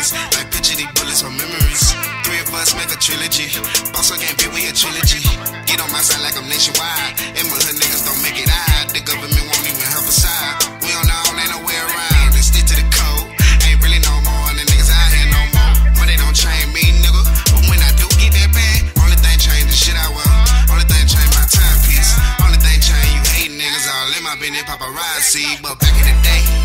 millions. I picture these bullets from memories. Three of us make a trilogy. Boss, I can't be we a trilogy. Get on my side like I'm nationwide. And my hood niggas don't make it out. The government won't even help us out. We on our own, ain't no way around. And stick to the code. Ain't really no more and the niggas out here no more. Money don't change me, nigga. But when I do get that bag, only thing change the shit I wear. Only thing change my timepiece. Only thing change you hating niggas all in my business paparazzi. But back in the day.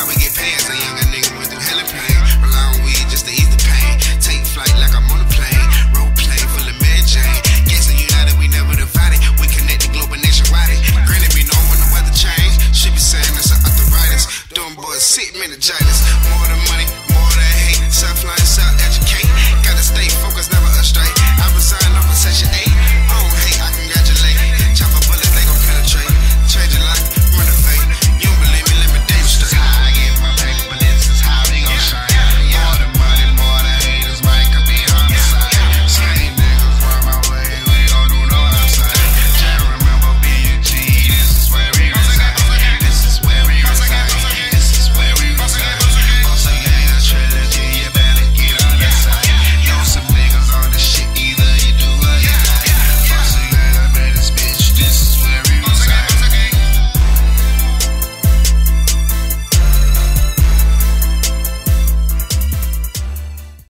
how we get pants, a young